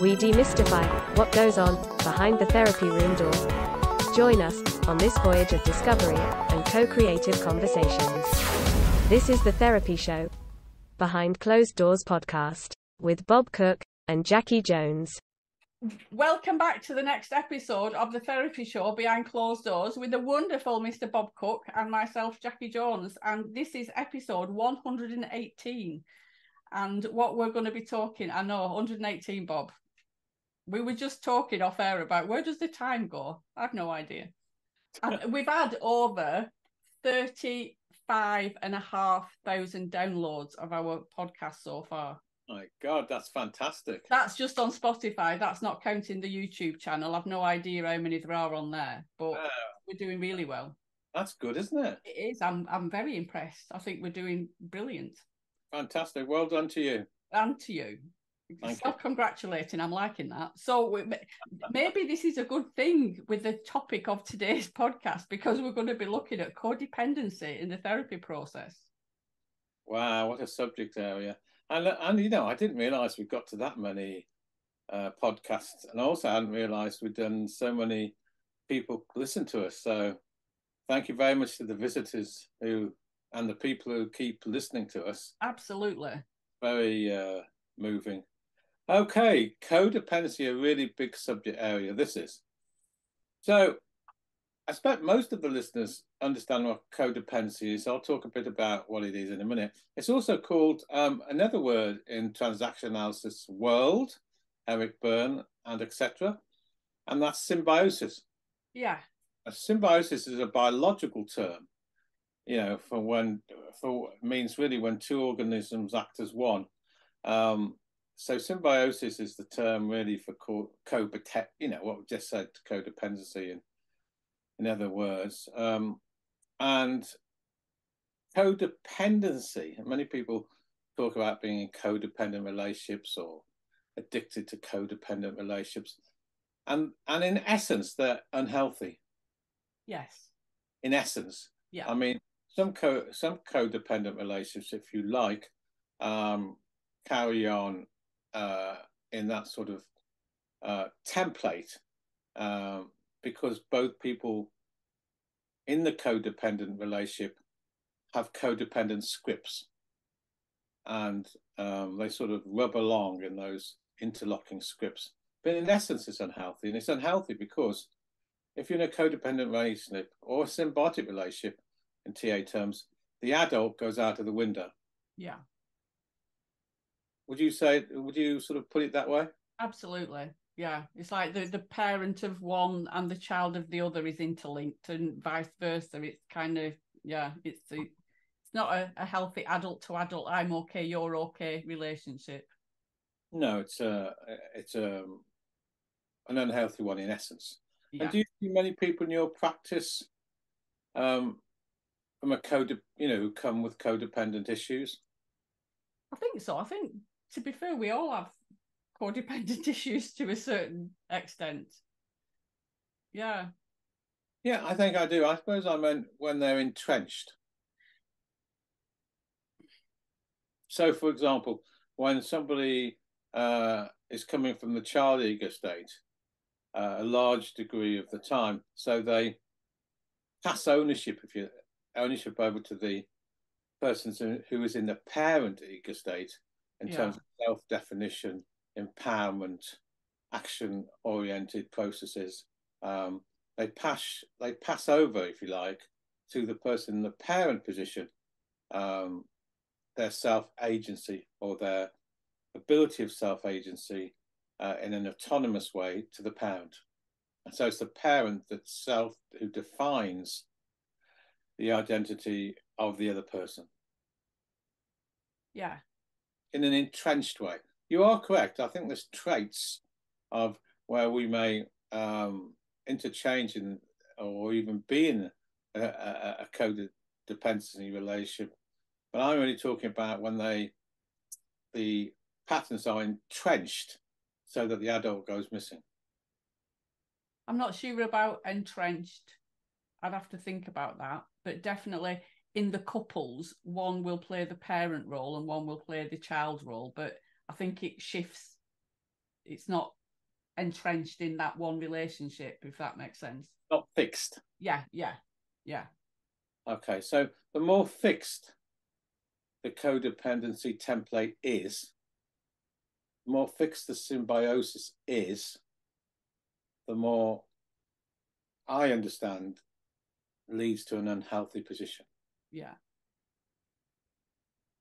We demystify what goes on behind the therapy room door. Join us on this voyage of discovery and co creative conversations. This is The Therapy Show, Behind Closed Doors podcast, with Bob Cooke and Jacci Jones. Welcome back to the next episode of the Therapy Show Behind Closed Doors with the wonderful Mr. Bob Cooke and myself, Jacci Jones. And this is episode 118. And what we're going to be talking, I know, 118, Bob we were just talking off air about where does the time go? I've no idea. And we've had over 35 and a half thousand downloads of our podcast so far. My God, that's fantastic. That's just on Spotify. That's not counting the YouTube channel. I've no idea how many there are on there, but wow. we're doing really well. That's good, isn't it? It is. I'm I'm very impressed. I think we're doing brilliant. Fantastic. Well done to you. And to you. Self congratulating. I'm liking that. So maybe this is a good thing with the topic of today's podcast because we're going to be looking at codependency in the therapy process. Wow, what a subject area! And and you know, I didn't realise we got to that many uh, podcasts, and I also hadn't realised we'd done so many people listen to us. So thank you very much to the visitors who and the people who keep listening to us. Absolutely. Very uh, moving. Okay, codependency, a really big subject area. This is. So, I expect most of the listeners understand what codependency is. I'll talk a bit about what it is in a minute. It's also called um, another word in transaction analysis world, Eric Berne and etc. And that's symbiosis. Yeah. A symbiosis is a biological term, you know, for when for means really when two organisms act as one. Um, so symbiosis is the term really for co, co you know, what we just said, codependency in, in other words. Um, and codependency, many people talk about being in codependent relationships or addicted to codependent relationships. And, and in essence, they're unhealthy. Yes. In essence. Yeah. I mean, some co some codependent relationships, if you like, um, carry on uh, in that sort of uh, template um, because both people in the codependent relationship have codependent scripts and um, they sort of rub along in those interlocking scripts. But in essence, it's unhealthy. And it's unhealthy because if you're in a codependent relationship or a symbiotic relationship in TA terms, the adult goes out of the window. Yeah. Would you say? Would you sort of put it that way? Absolutely. Yeah, it's like the the parent of one and the child of the other is interlinked, and vice versa. It's kind of yeah, it's a, it's not a, a healthy adult to adult. I'm okay, you're okay relationship. No, it's a it's a an unhealthy one in essence. Yeah. And do you see many people in your practice um, from a code, you know, who come with codependent issues? I think so. I think to be fair, we all have codependent issues to a certain extent. Yeah. Yeah, I think I do. I suppose I meant when they're entrenched. So, for example, when somebody uh, is coming from the child ego state, uh, a large degree of the time, so they pass ownership, if you ownership over to the person who is in the parent ego state, in yeah. terms of self definition, empowerment, action oriented processes. Um, they pass they pass over, if you like, to the person in the parent position, um, their self agency or their ability of self agency uh, in an autonomous way to the parent. And so it's the parent that self who defines the identity of the other person. Yeah, in an entrenched way. You are correct. I think there's traits of where we may um, interchange in or even be in a, a, a codependency relationship. But I'm only talking about when they the patterns are entrenched so that the adult goes missing. I'm not sure about entrenched. I'd have to think about that, but definitely in the couples, one will play the parent role and one will play the child role, but I think it shifts. It's not entrenched in that one relationship, if that makes sense. Not fixed. Yeah, yeah, yeah. Okay, so the more fixed the codependency template is, the more fixed the symbiosis is, the more I understand leads to an unhealthy position. Yeah.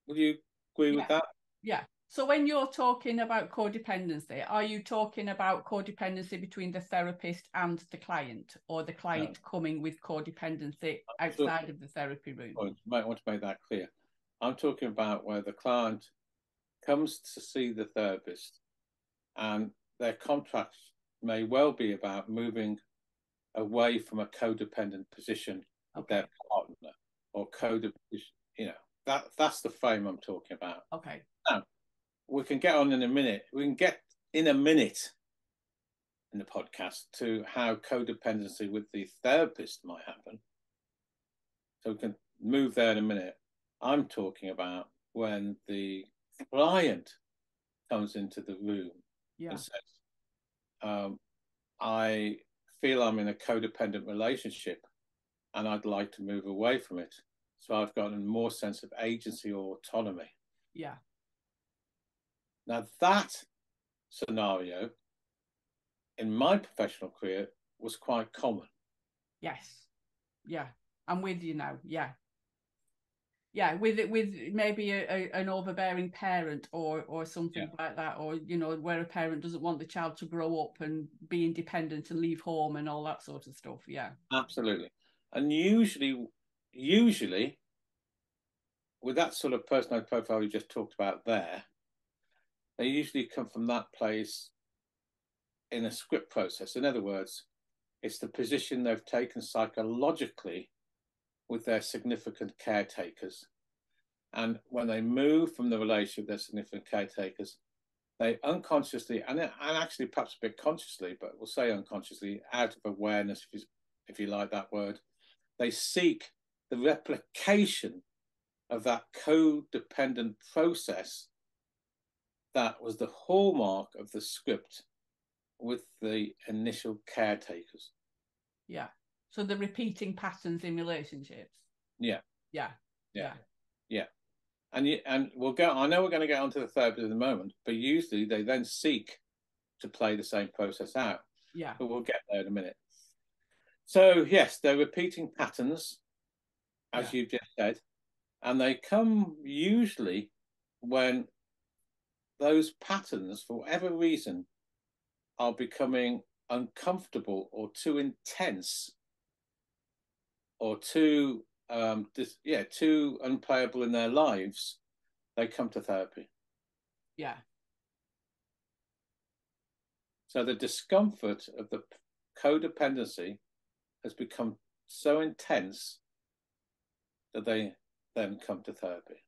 Would you agree yeah. with that? Yeah. So when you're talking about codependency, are you talking about codependency between the therapist and the client, or the client no. coming with codependency outside of the therapy room? Oh, you might want to make that clear. I'm talking about where the client comes to see the therapist and their contract may well be about moving away from a codependent position okay. with their partner or codependent, you know, that that's the frame I'm talking about. Okay. Now, we can get on in a minute. We can get in a minute in the podcast to how codependency with the therapist might happen. So we can move there in a minute. I'm talking about when the client comes into the room yeah. and says, um, I feel I'm in a codependent relationship and I'd like to move away from it. So I've got a more sense of agency or autonomy. Yeah. Now, that scenario in my professional career was quite common. Yes. Yeah. I'm with you now. Yeah yeah with it with maybe a, a, an overbearing parent or or something yeah. like that or you know where a parent doesn't want the child to grow up and be independent and leave home and all that sort of stuff yeah absolutely and usually usually with that sort of personality profile you just talked about there they usually come from that place in a script process in other words it's the position they've taken psychologically with their significant caretakers. And when they move from the relationship with their significant caretakers, they unconsciously, and, and actually perhaps a bit consciously, but we'll say unconsciously, out of awareness, if you, if you like that word, they seek the replication of that codependent process that was the hallmark of the script with the initial caretakers. Yeah. So the repeating patterns in relationships. Yeah. Yeah. Yeah. Yeah. And you, and we'll go. I know we're going to get onto the therapy in a moment, but usually they then seek to play the same process out. Yeah. But we'll get there in a minute. So yes, they're repeating patterns, as yeah. you've just said, and they come usually when those patterns, for whatever reason, are becoming uncomfortable or too intense or too um dis- yeah too unplayable in their lives they come to therapy. Yeah. So the discomfort of the codependency has become so intense that they then come to therapy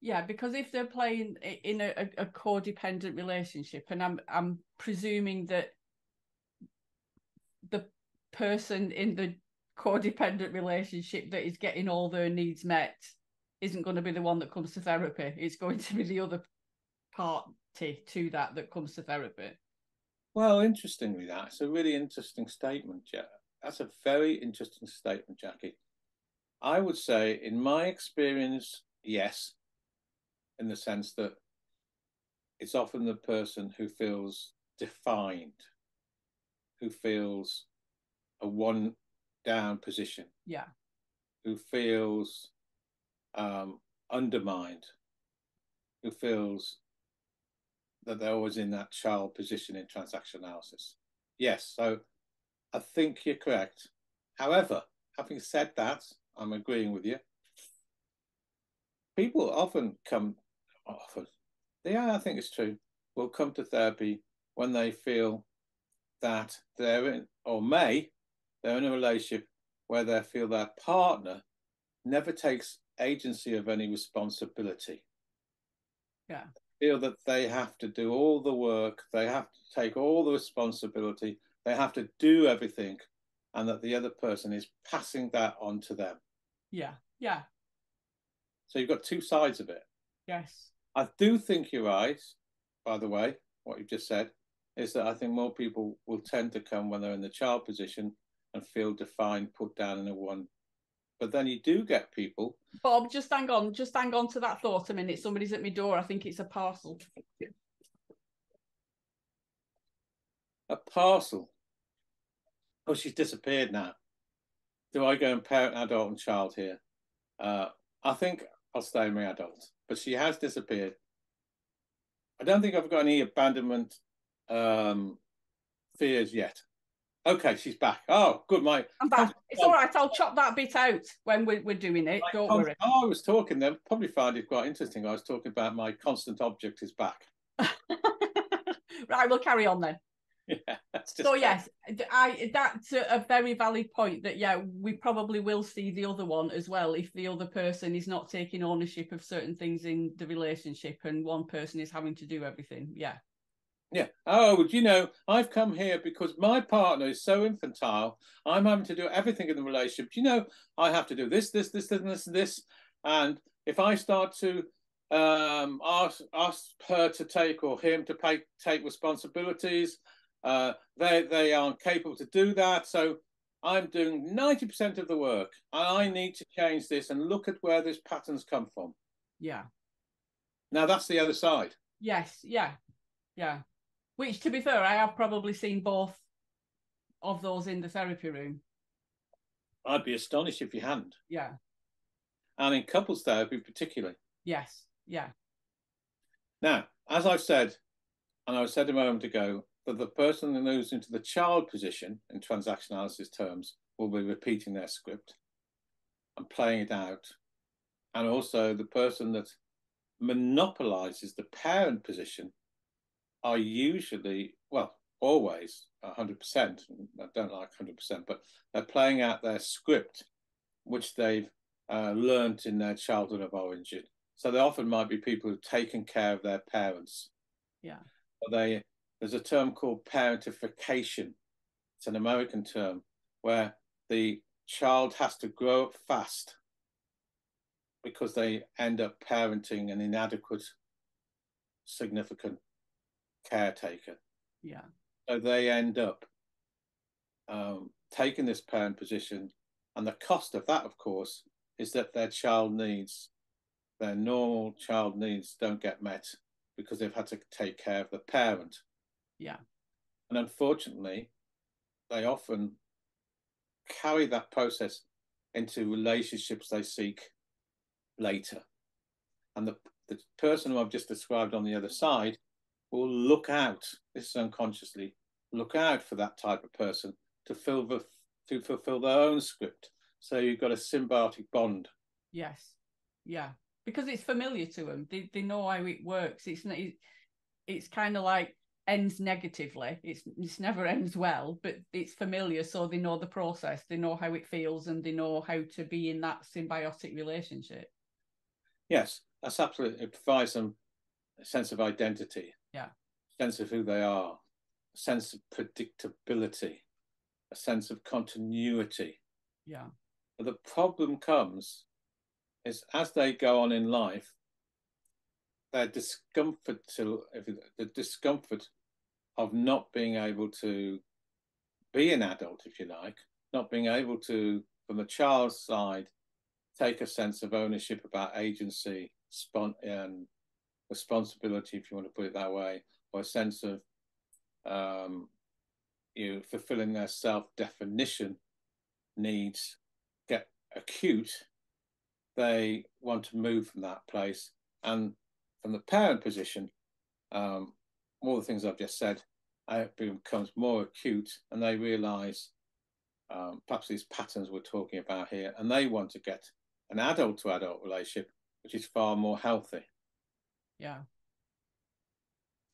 yeah because if they're playing in a, a, codependent relationship and i'm i'm presuming that the person in the codependent relationship that is getting all their needs met isn't going to be the one that comes to therapy. It's going to be the other party to that that comes to therapy. Well, interestingly, that's a really interesting statement, Jack. That's a very interesting statement, Jacci. I would say, in my experience, yes, in the sense that it's often the person who feels defined, who feels a one down position. Yeah. Who feels um, undermined, who feels that they're always in that child position in transaction analysis. Yes, so I think you're correct. However, having said that, I'm agreeing with you. People often come, often, yeah, I think it's true, will come to therapy when they feel that they're in, or may they're in a relationship where they feel their partner never takes agency of any responsibility. Yeah. Feel that they have to do all the work, they have to take all the responsibility, they have to do everything, and that the other person is passing that on to them. Yeah. Yeah. So you've got two sides of it. Yes. I do think you're right, by the way, what you've just said, is that I think more people will tend to come when they're in the child position and feel defined, put down in a one. But then you do get people. Bob, just hang on, just hang on to that thought a minute. Somebody's at my door. I think it's a parcel. A parcel. Oh, she's disappeared now. Do I go and parent adult and child here? Uh, I think I'll stay with my adult, but she has disappeared. I don't think I've got any abandonment um, fears yet. Okay, she's back. Oh, good, Mike. I'm back. It's all right. I'll chop that bit out when we're, we're doing it. Don't worry. Oh, I was talking. They'll probably found it quite interesting. I was talking about my constant object is back. right, we'll carry on then. Yeah, so yes, I that's a very valid point. That yeah, we probably will see the other one as well if the other person is not taking ownership of certain things in the relationship, and one person is having to do everything. Yeah. Yeah. Oh, do you know, I've come here because my partner is so infantile. I'm having to do everything in the relationship. You know, I have to do this, this, this, this, this, this. And if I start to um, ask ask her to take or him to pay, take responsibilities, uh, they they aren't capable to do that. So I'm doing 90% of the work. And I need to change this and look at where this patterns come from. Yeah. Now that's the other side. Yes. Yeah. Yeah. Which, to be fair, I have probably seen both of those in the therapy room. I'd be astonished if you hadn't. Yeah. And in couples therapy, particularly. Yes. Yeah. Now, as I've said, and I said a moment ago, that the person who moves into the child position in transaction analysis terms will be repeating their script and playing it out. And also the person that monopolizes the parent position are usually, well, always 100%. I don't like 100%, but they're playing out their script, which they've uh, learned in their childhood of origin. So they often might be people who've taken care of their parents. Yeah. But they there's a term called parentification. It's an American term where the child has to grow up fast because they end up parenting an inadequate, significant caretaker. Yeah. So they end up um, taking this parent position. And the cost of that, of course, is that their child needs, their normal child needs don't get met because they've had to take care of the parent. Yeah. And unfortunately, they often carry that process into relationships they seek later. And the, the person who I've just described on the other side will look out, this is unconsciously, look out for that type of person to fill the to fulfill their own script. So you've got a symbiotic bond. Yes. Yeah. Because it's familiar to them. They they know how it works. It's it's kind of like ends negatively. It's it's never ends well, but it's familiar, so they know the process. They know how it feels, and they know how to be in that symbiotic relationship. Yes, that's absolutely. It provides them a sense of identity. Yeah. Sense of who they are, a sense of predictability, a sense of continuity. Yeah. But the problem comes is as they go on in life, their discomfort to the discomfort of not being able to be an adult, if you like, not being able to, from the child's side, take a sense of ownership about agency, spon- and responsibility, if you want to put it that way, or a sense of um, you know, fulfilling their self definition needs get acute, they want to move from that place. And from the parent position, um, all the things I've just said, it becomes more acute and they realize um, perhaps these patterns we're talking about here, and they want to get an adult to adult relationship, which is far more healthy. Yeah.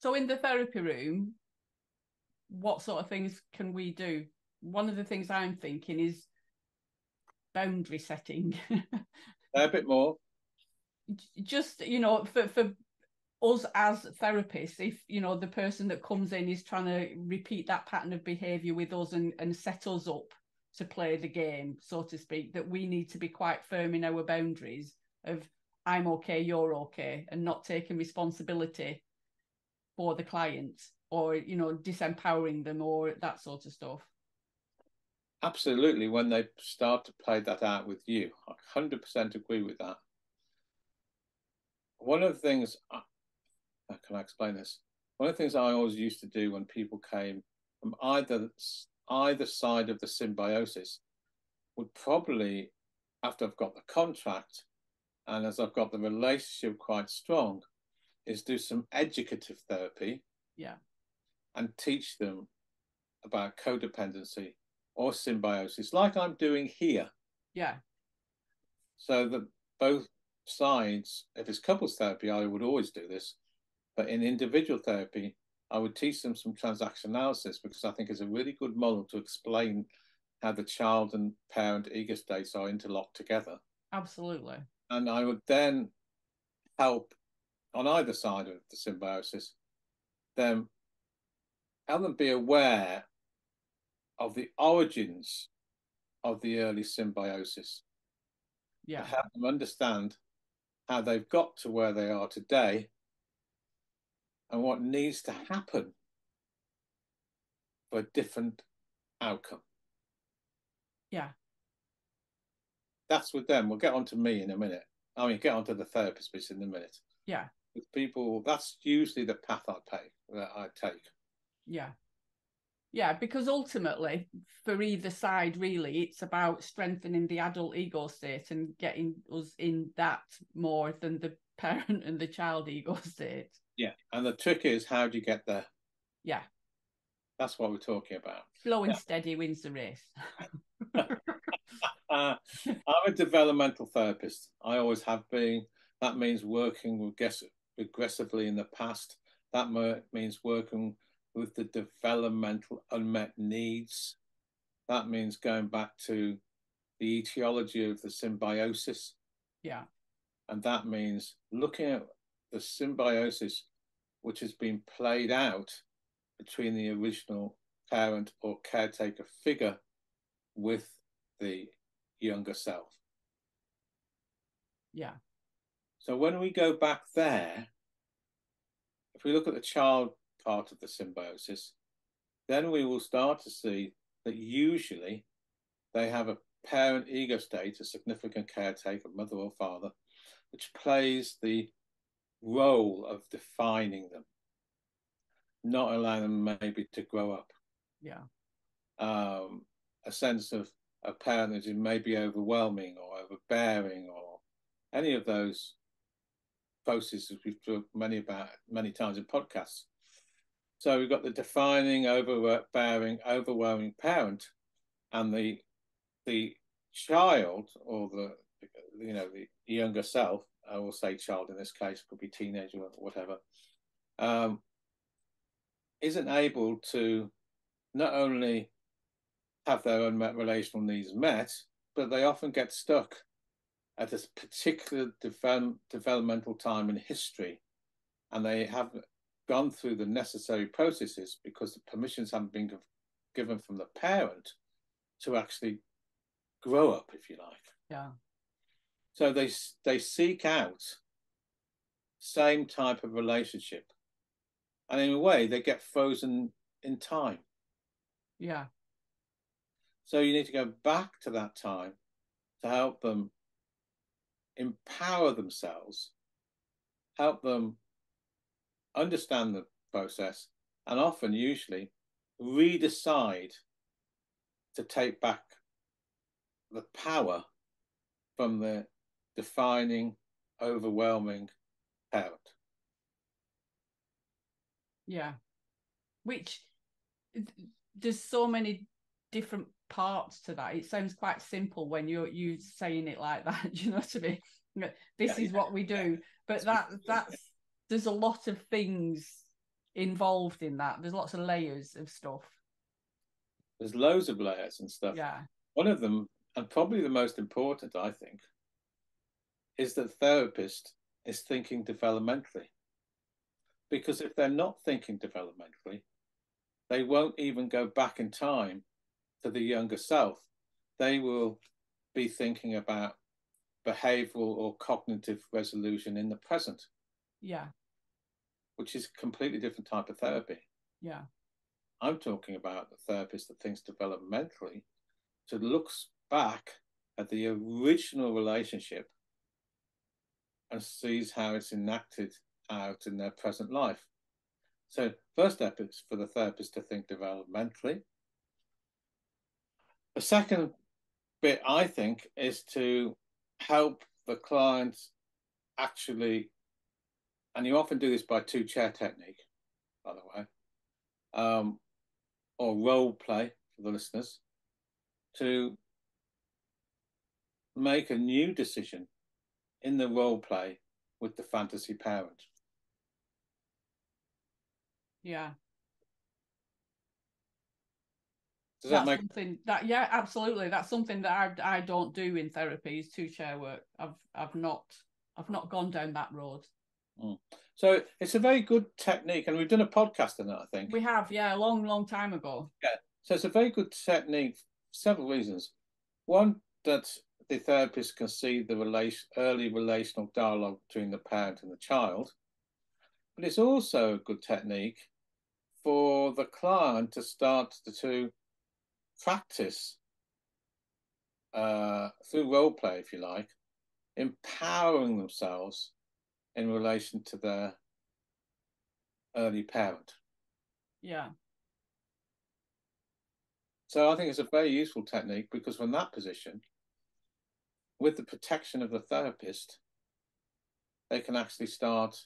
So in the therapy room, what sort of things can we do? One of the things I'm thinking is boundary setting. a bit more. Just you know, for for us as therapists, if you know the person that comes in is trying to repeat that pattern of behaviour with us and and set us up to play the game, so to speak, that we need to be quite firm in our boundaries of I'm okay, you're okay, and not taking responsibility for the client or, you know, disempowering them or that sort of stuff. Absolutely. When they start to play that out with you, I 100% agree with that. One of the things, can I explain this? One of the things I always used to do when people came from either either side of the symbiosis would probably, after I've got the contract and as I've got the relationship quite strong, is do some educative therapy. Yeah. And teach them about codependency or symbiosis, like I'm doing here. Yeah. So that both sides, if it's couples therapy, I would always do this. But in individual therapy, I would teach them some transaction analysis because I think it's a really good model to explain how the child and parent ego states are interlocked together. Absolutely. And I would then help on either side of the symbiosis them help them be aware of the origins of the early symbiosis. Yeah. Help them understand how they've got to where they are today and what needs to happen for a different outcome. Yeah. That's with them. We'll get on to me in a minute. I mean, get on to the therapist bit in a minute. Yeah. With people, that's usually the path I take. That I take. Yeah. Yeah, because ultimately, for either side, really, it's about strengthening the adult ego state and getting us in that more than the parent and the child ego state. Yeah. And the trick is how do you get there? Yeah. That's what we're talking about. Slow and yeah. steady wins the race. uh, I'm a developmental therapist. I always have been. That means working with guess aggressively in the past. That means working with the developmental unmet needs. That means going back to the etiology of the symbiosis. Yeah. And that means looking at the symbiosis which has been played out between the original parent or caretaker figure with the younger self. Yeah. So when we go back there, if we look at the child part of the symbiosis, then we will start to see that usually they have a parent ego state, a significant caretaker, mother or father, which plays the role of defining them, not allowing them maybe to grow up. Yeah. Um, a sense of a parent that is maybe overwhelming or overbearing or any of those processes we've talked many about many times in podcasts. So we've got the defining, overbearing, overwhelming parent, and the the child or the you know the younger self I will say child in this case, could be teenager or whatever, um, isn't able to not only have their own relational needs met, but they often get stuck at a particular develop, developmental time in history, and they have gone through the necessary processes because the permissions haven't been given from the parent to actually grow up, if you like. Yeah. So they they seek out same type of relationship, and in a way they get frozen in time. Yeah. So you need to go back to that time to help them empower themselves, help them understand the process, and often, usually, redecide to take back the power from the defining, overwhelming parent. Yeah. Which there's so many different parts to that. It sounds quite simple when you're you saying it like that. you know what I mean? This yeah, is yeah. what we do. But that that's there's a lot of things involved in that. There's lots of layers of stuff. There's loads of layers and stuff. Yeah. One of them, and probably the most important, I think, is that the therapist is thinking developmentally. Because if they're not thinking developmentally, they won't even go back in time to the younger self they will be thinking about behavioral or cognitive resolution in the present. Yeah. Which is a completely different type of therapy. Yeah. I'm talking about the therapist that thinks developmentally, to looks back at the original relationship and sees how it's enacted out in their present life. So, first step is for the therapist to think developmentally. The second bit, I think, is to help the client actually, and you often do this by two chair technique, by the way, um, or role play for the listeners, to make a new decision in the role play with the fantasy parent. Yeah. Does that's that make something that yeah, absolutely. That's something that I I don't do in therapy is two chair work. I've I've not I've not gone down that road. Mm. So it's a very good technique, and we've done a podcast on it, I think. We have, yeah, a long, long time ago. Yeah. So it's a very good technique for several reasons. One, that the therapist can see the relation, early relational dialogue between the parent and the child. But it's also a good technique for the client to start to, to practice uh, through role play, if you like, empowering themselves in relation to their early parent. Yeah. So I think it's a very useful technique because from that position, with the protection of the therapist, they can actually start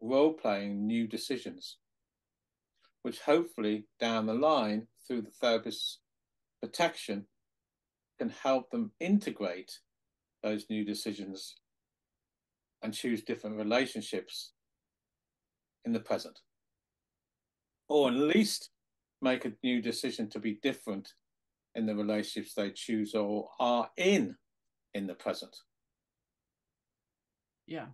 role playing new decisions, which hopefully down the line, through the therapist's protection, can help them integrate those new decisions and choose different relationships in the present. Or at least make a new decision to be different in the relationships they choose or are in in the present. Yeah.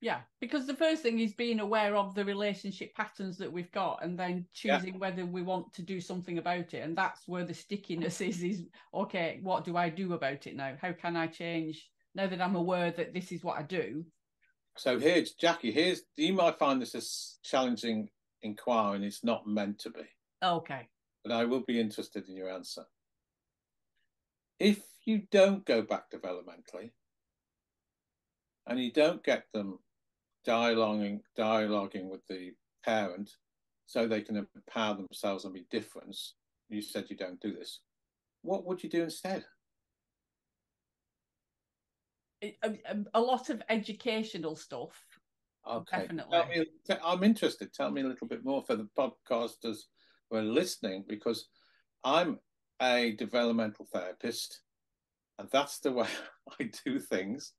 Yeah, because the first thing is being aware of the relationship patterns that we've got and then choosing yeah. whether we want to do something about it. And that's where the stickiness is is okay, what do I do about it now? How can I change now that I'm aware that this is what I do? So here's Jacci, here's you might find this a challenging inquiry and it's not meant to be. Okay. But I will be interested in your answer. If you don't go back developmentally and you don't get them dialoguing dialoguing with the parent so they can empower themselves and be different you said you don't do this. What would you do instead? A, um, um, a lot of educational stuff okay. definitely. Me, i'm interested. Tell me a little bit more for the podcasters who are listening because i'm a developmental therapist and that's the way I do things.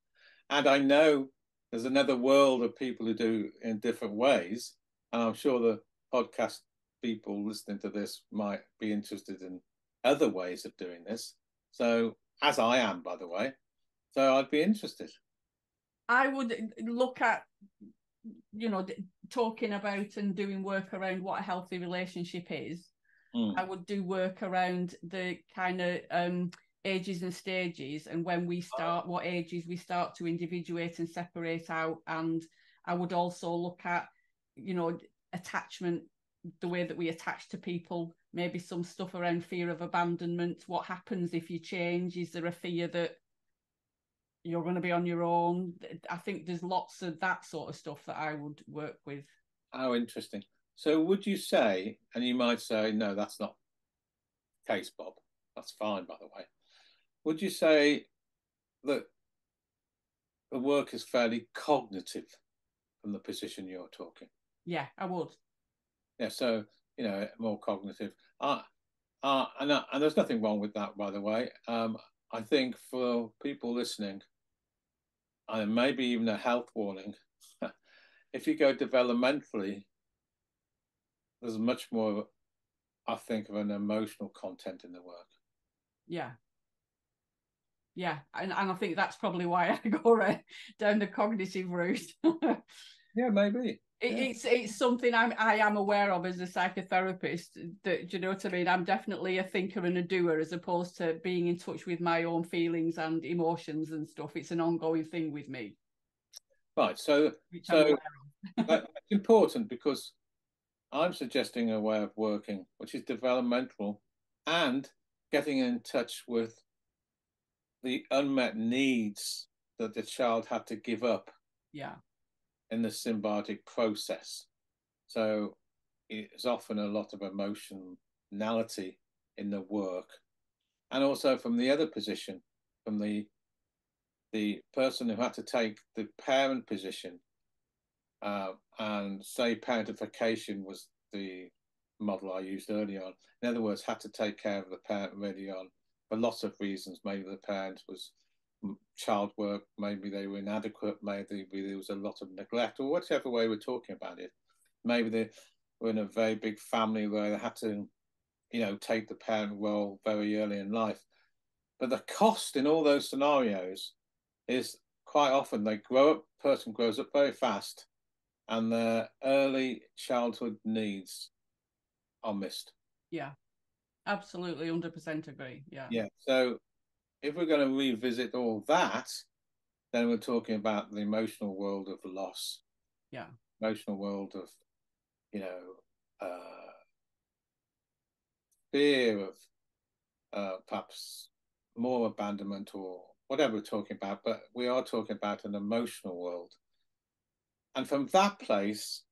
And I know there's another world of people who do in different ways. And I'm sure the podcast people listening to this might be interested in other ways of doing this. So, as I am, by the way. So, I'd be interested. I would look at, you know, talking about and doing work around what a healthy relationship is. Mm. I would do work around the kind of um, ages and stages and when we oh. start what ages we start to individuate and separate out. And i would also look at you know attachment the way that we attach to people maybe some stuff around fear of abandonment. What happens if you change? Is there a fear that you're going to be on your own? I think there's lots of that sort of stuff that i would work with. How interesting. So would you say and you might say no that's not case bob. That's fine by the way would you say that the work is fairly cognitive from the position you're talking? Yeah, I would. Yeah, so you know, more cognitive. Uh, uh, and, uh, and there's nothing wrong with that, by the way. Um, I think for people listening, and maybe even a health warning, if you go developmentally, there's much more, I think, of an emotional content in the work. Yeah, yeah and, and i think that's probably why i go right down the cognitive route Yeah, maybe. It, Yeah. It's it's something I'm I am aware of as a psychotherapist. That do you know what I mean? I'm definitely a thinker and a doer, as opposed to being in touch with my own feelings and emotions and stuff. It's an ongoing thing with me. Right. So Which So- I'm aware of. that- that's important because I'm suggesting a way of working which is developmental and getting in touch with the unmet needs that the child had to give up yeah, in the symbiotic process. So it's often a lot of emotionality in the work, and also from the other position, from the the person who had to take the parent position, uh, and say parentification was the model I used early on. In other words, had to take care of the parent really on for lots of reasons. Maybe the parent was child work, maybe they were inadequate, maybe there was a lot of neglect, or whatever way we're talking about it. Maybe they were in a very big family where they had to, you know, take the parent role very early in life. But the cost in all those scenarios is quite often they grow up, person grows up very fast, and their early childhood needs are missed. yeah, absolutely, hundred percent agree. Yeah, Yeah. So if we're going to revisit all that, then we're talking about the emotional world of loss, yeah, emotional world of, you know, uh, fear of uh, perhaps more abandonment or whatever we're talking about, but we are talking about an emotional world. And from that place,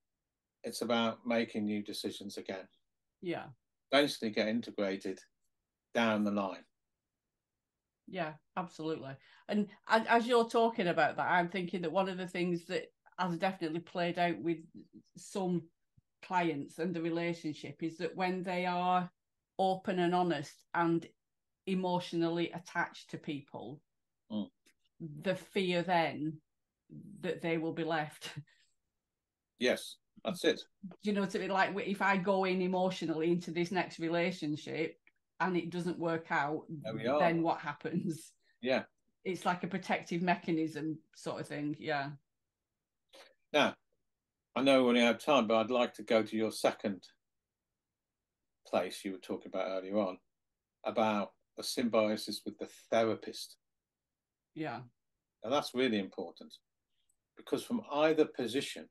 it's about making new decisions again, yeah, eventually get integrated down the line. yeah, absolutely. And as you're talking about that, I'm thinking that one of the things that has definitely played out with some clients and the relationship is that when they are open and honest and emotionally attached to people, Mm. the fear then that they will be left. Yes, that's it. Do you know what I mean? Like if I go in emotionally into this next relationship and it doesn't work out, There we are. then what happens? Yeah. It's like a protective mechanism sort of thing. Yeah. Now, I know we only have time, but I'd like to go to your second place you were talking about earlier on about the symbiosis with the therapist. Yeah. Now, that's really important because from either position,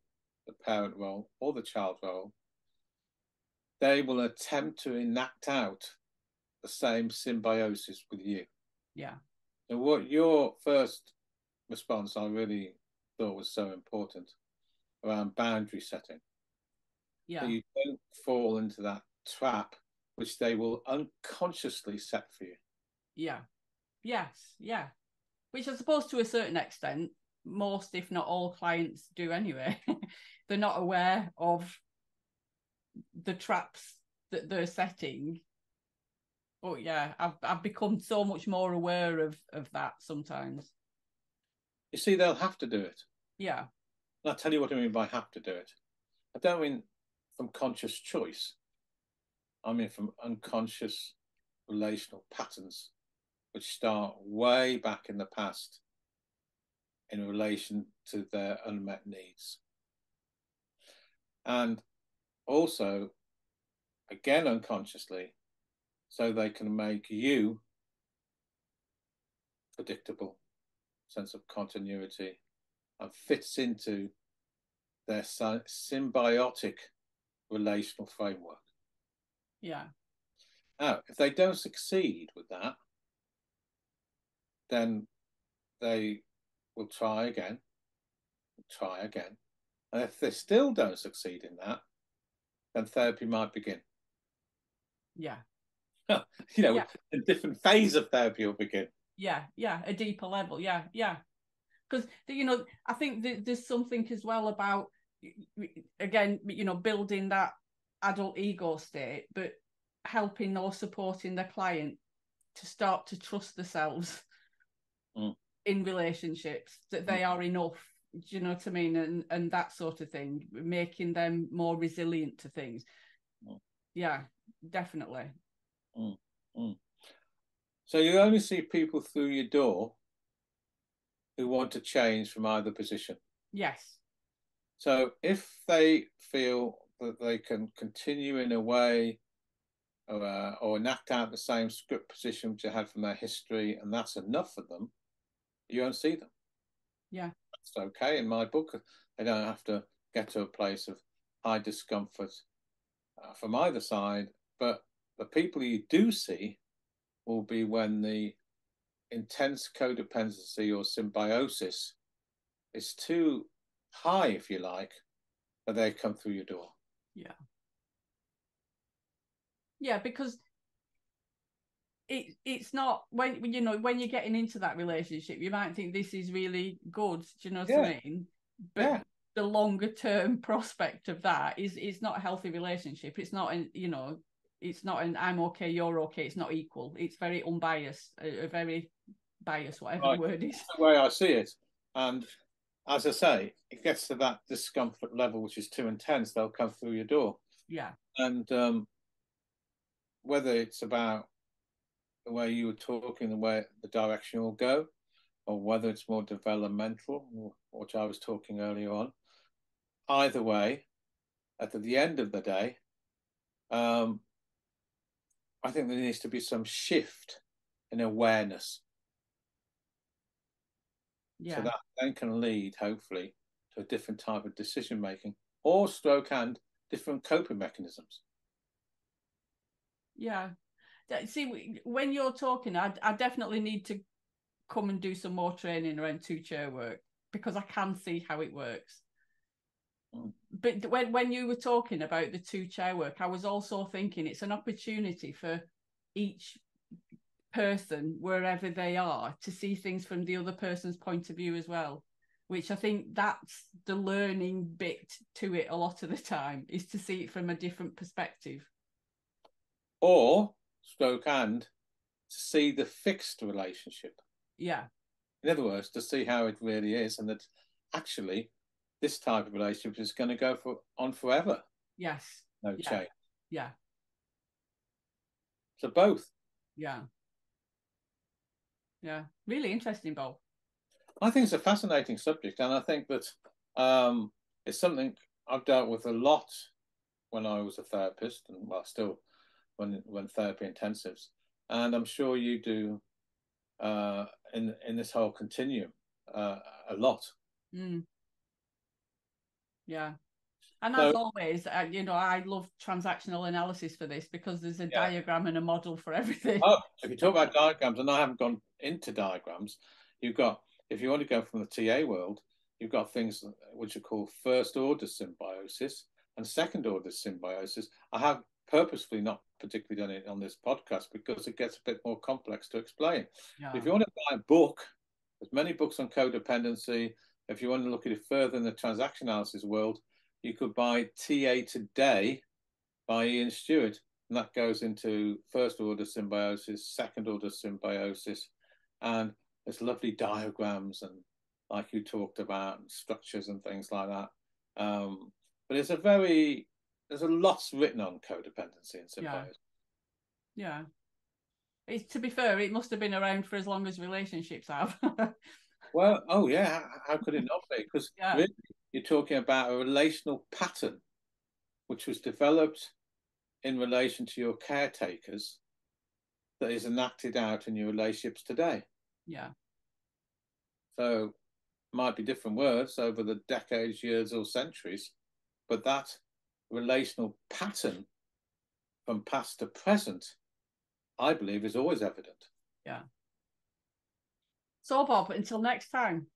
the parent role or the child role, they will attempt to enact out the same symbiosis with you. Yeah. And what your first response I really thought was so important around boundary setting. Yeah. So you don't fall into that trap which they will unconsciously set for you. Yeah. Yes. Yeah. Which I suppose to a certain extent, most, if not all, clients do anyway. they're not aware of the traps that they're setting. But yeah, I've I've become so much more aware of of that sometimes. You see, they'll have to do it. Yeah. And I'll tell you what I mean by have to do it. I don't mean from conscious choice. I mean from unconscious relational patterns which start way back in the past in relation to their unmet needs. And also, again, unconsciously, so they can make you predictable, sense of continuity, and fits into their sy- symbiotic relational framework. Yeah. Now, if they don't succeed with that, then they will try again, try again. And if they still don't succeed in that, then therapy might begin. Yeah. You know, Yeah. a different phase of therapy will begin. yeah yeah a deeper level yeah yeah because you know i think there's something as well about again you know building that adult ego state but helping or supporting the client to start to trust themselves Mm. in relationships that they are enough do you know what i mean and and that sort of thing making them more resilient to things Mm. yeah definitely So you only see people through your door who want to change from either position. yes So if they feel that they can continue in a way uh, or enact out the same script position which they had from their history, and that's enough for them, you won't see them. Yeah. That's okay in my book. They don't have to get to a place of high discomfort uh, from either side. But the people you do see will be when the intense codependency or symbiosis is too high, if you like, that they come through your door. Yeah. Yeah, because it it's not when you know when you're getting into that relationship, you might think this is really good. Do you know what Yeah. I mean? But Yeah. the longer term prospect of that is is not a healthy relationship. It's not an you know, it's not an I'm okay, you're okay. It's not equal. It's very unbiased, a, a very biased, whatever the word is. the way I see it. And as I say, it gets to that discomfort level which is too intense, they'll come through your door. Yeah, And um, whether it's about the way you were talking, the way the direction will go, or whether it's more developmental, which I was talking earlier on, either way, at the end of the day, um, I think there needs to be some shift in awareness. yeah, So that then can lead, hopefully, to a different type of decision making or stroke and different coping mechanisms. yeah. See, when you're talking, I I definitely need to come and do some more training around two chair work because I can see how it works. But when when you were talking about the two chair work, I was also thinking it's an opportunity for each person wherever they are to see things from the other person's point of view as well which i think that's the learning bit to it a lot of the time is to see it from a different perspective Or stroke and to see the fixed relationship. yeah In other words, to see how it really is and that actually this type of relationship is going to go for on forever. yes No Yeah. change. yeah So both. yeah yeah really interesting bob I think it's a fascinating subject, and I think that um, it's something I've dealt with a lot when I was a therapist, and well, still when when therapy intensives, and I'm sure you do uh, in in this whole continuum uh, a lot. Mm. Yeah. And So- as always, uh, you know, I love transactional analysis for this because there's a Yeah. diagram and a model for everything. Oh, if you talk about diagrams, and I haven't gone into diagrams, you've got if you want to go from the TA world, you've got things which are called first order symbiosis and second order symbiosis. I have purposefully not particularly done it on this podcast because it gets a bit more complex to explain. Yeah. If you want to buy a book, there's many books on codependency. If you want to look at it further in the transaction analysis world, you could buy TA Today by Ian Stewart, and that goes into first order symbiosis, second order symbiosis, and there's lovely diagrams and like you talked about structures and things like that. Um, but it's a very there's a lots written on codependency and symbiosis. Yeah. It's, to be fair, it must have been around for as long as relationships have. Well, oh yeah, how, how could it not be? Because Yeah. really, you're talking about a relational pattern which was developed in relation to your caretakers that is enacted out in your relationships today. yeah. So might be different words over the decades, years, or centuries, but that relational pattern from past to present, I believe, is always evident. Yeah. So, Bob, until next time,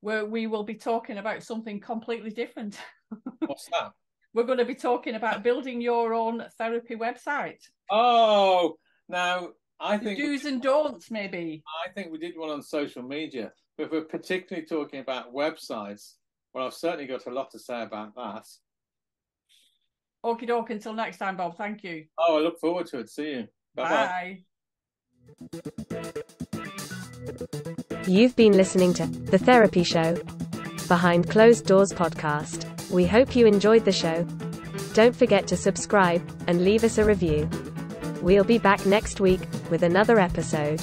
where we will be talking about something completely different. What's that? We're going to be talking about building your own therapy website. Oh, now I The think do's and don'ts, maybe. I think we did one on social media, but if we're particularly talking about websites, well, I've certainly got a lot to say about that. Okie doke. Until next time, Bob. Thank you. Oh, I look forward to it. See you. Bye-bye. Bye. You've been listening to The Therapy Show, Behind Closed Doors podcast. We hope you enjoyed the show. Don't forget to subscribe and leave us a review. We'll be back next week with another episode.